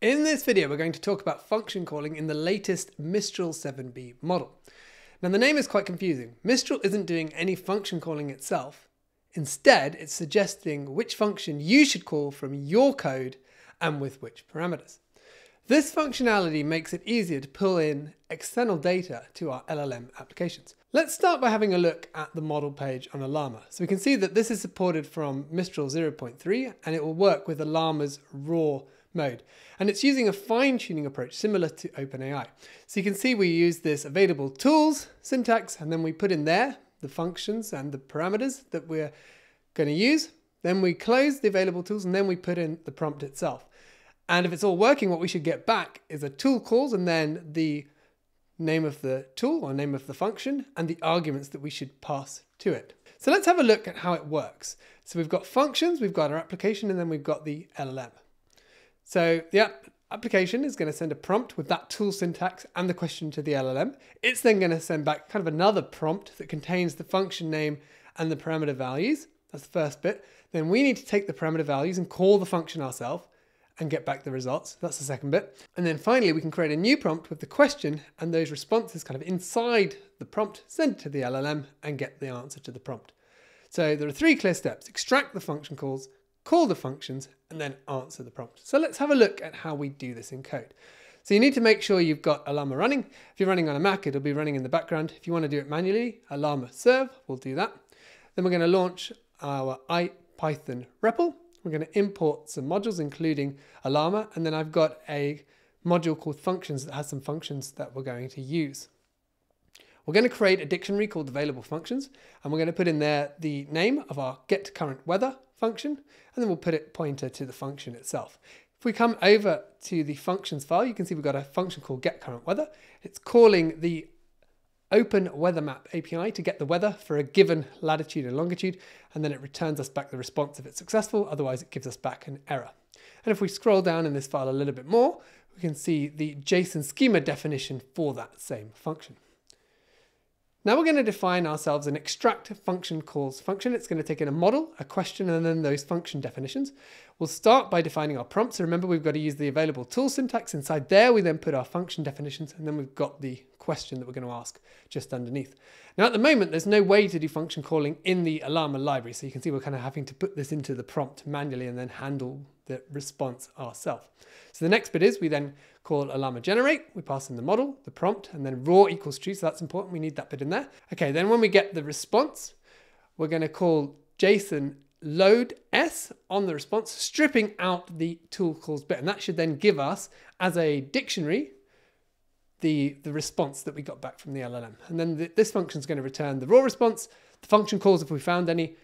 In this video, we're going to talk about function calling in the latest Mistral 7b model. Now, the name is quite confusing. Mistral isn't doing any function calling itself. Instead, it's suggesting which function you should call from your code and with which parameters. This functionality makes it easier to pull in external data to our LLM applications. Let's start by having a look at the model page on Ollama. So we can see that this is supported from Mistral 0.3 and it will work with Ollama's raw mode. And it's using a fine tuning approach similar to OpenAI. So you can see we use this available tools syntax and then we put in there the functions and the parameters that we're going to use. Then we close the available tools and then we put in the prompt itself. And if it's all working, what we should get back is a tool calls and then the name of the tool or name of the function and the arguments that we should pass to it. So let's have a look at how it works. So we've got functions, we've got our application, and then we've got the LLM. So the app application is going to send a prompt with that tool syntax and the question to the LLM. It's then going to send back kind of another prompt that contains the function name and the parameter values. That's the first bit. Then we need to take the parameter values and call the function ourselves and get back the results. That's the second bit. And then finally, we can create a new prompt with the question and those responses kind of inside the prompt, send to the LLM and get the answer to the prompt. So there are three clear steps. Extract the function calls, call the functions, and then answer the prompt. So let's have a look at how we do this in code. So you need to make sure you've got Ollama running. If you're running on a Mac, it'll be running in the background. If you want to do it manually, Ollama serve we'll do that. Then we're going to launch our IPython REPL. We're going to import some modules, including Ollama, and then I've got a module called functions that has some functions that we're going to use. We're going to create a dictionary called available functions, and we're going to put in there the name of our get current weather function, and then we'll put it pointer to the function itself. If we come over to the functions file, you can see we've got a function called get current weather. It's calling the OpenWeatherMap API to get the weather for a given latitude and longitude, and then it returns us back the response if it's successful, otherwise it gives us back an error. And if we scroll down in this file a little bit more, we can see the JSON schema definition for that same function. Now we're going to define ourselves an extract function calls function. It's going to take in a model, a question, and then those function definitions. We'll start by defining our prompts. So remember, we've got to use the available tool syntax. Inside there, we then put our function definitions, and then we've got the question that we're going to ask just underneath. Now, at the moment, there's no way to do function calling in the Ollama library. So you can see we're kind of having to put this into the prompt manually and then handle the response ourselves. So the next bit is we then call Ollama generate. We pass in the model, the prompt, and then raw equals true. So that's important. We need that bit in there. Okay, then when we get the response, we're going to call JSON load S on the response, stripping out the tool calls bit. And that should then give us, as a dictionary, the, the response that we got back from the LLM. And then the, this function is going to return the raw response, the function calls if we found any,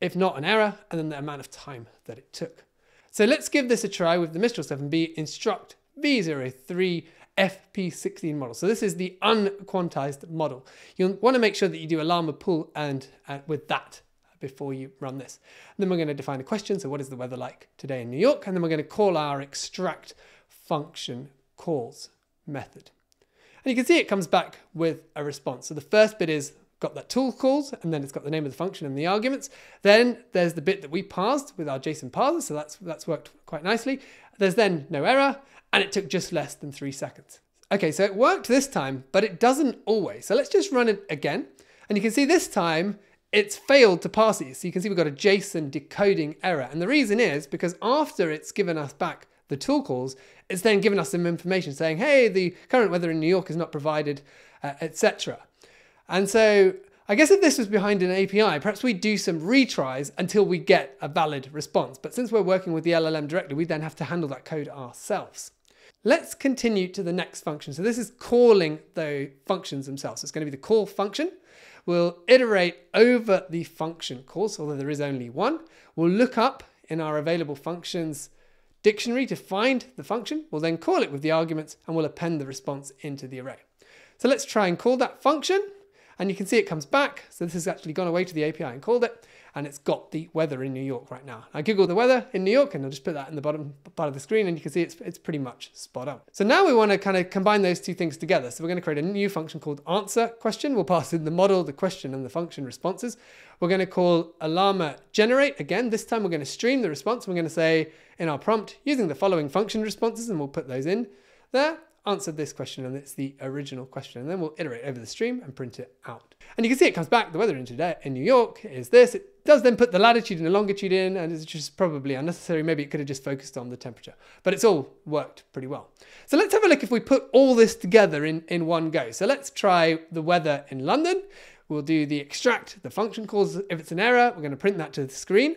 if not an error, and then the amount of time that it took. So let's give this a try with the Mistral 7b instruct V03 FP16 model. So this is the unquantized model. You'll want to make sure that you do Ollama pull and uh, with that before you run this. And then we're going to define a question. So what is the weather like today in New York? And then we're going to call our extract function calls method. And you can see it comes back with a response. So the first bit is got that tool calls, and then it's got the name of the function and the arguments. Then there's the bit that we parsed with our JSON parser, so that's, that's worked quite nicely. There's then no error, and it took just less than three seconds. Okay, so it worked this time, but it doesn't always. So let's just run it again. And you can see this time it's failed to parse it. So you can see we've got a JSON decoding error. And the reason is because after it's given us back the tool calls, it's then given us some information saying, hey, the current weather in New York is not provided, uh, etc. And so I guess if this was behind an API, perhaps we do some retries until we get a valid response. But since we're working with the LLM directly, we then have to handle that code ourselves. Let's continue to the next function. So this is calling the functions themselves. So it's going to be the call function. We'll iterate over the function calls, although there is only one. We'll look up in our available functions dictionary to find the function. We'll then call it with the arguments and we'll append the response into the array. So let's try and call that function. And you can see it comes back. So this has actually gone away to the API and called it. and it's got the weather in New York right now. I Google the weather in New York and I'll just put that in the bottom part of the screen and you can see it's, it's pretty much spot on. So now we want to kind of combine those two things together. So we're going to create a new function called answer question. We'll pass in the model, the question and the function responses. We're going to call Ollama generate. Again, this time we're going to stream the response. We're going to say in our prompt using the following function responses and we'll put those in there answered this question and it's the original question. And then we'll iterate over the stream and print it out. And you can see it comes back, the weather in today in New York is this. It does then put the latitude and the longitude in and it's just probably unnecessary. Maybe it could have just focused on the temperature, but it's all worked pretty well. So let's have a look if we put all this together in, in one go. So let's try the weather in London. We'll do the extract, the function calls, if it's an error, we're going to print that to the screen.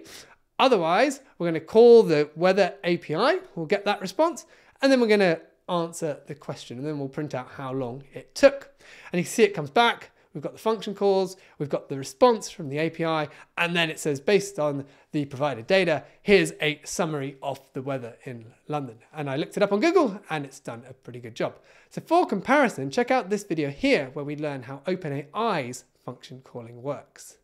Otherwise, we're going to call the weather API, we'll get that response, and then we're going to answer the question and then we'll print out how long it took. And you can see it comes back. We've got the function calls, we've got the response from the API, and then it says based on the provided data, here's a summary of the weather in London. And I looked it up on Google and it's done a pretty good job. So for comparison, check out this video here where we learn how OpenAI's function calling works.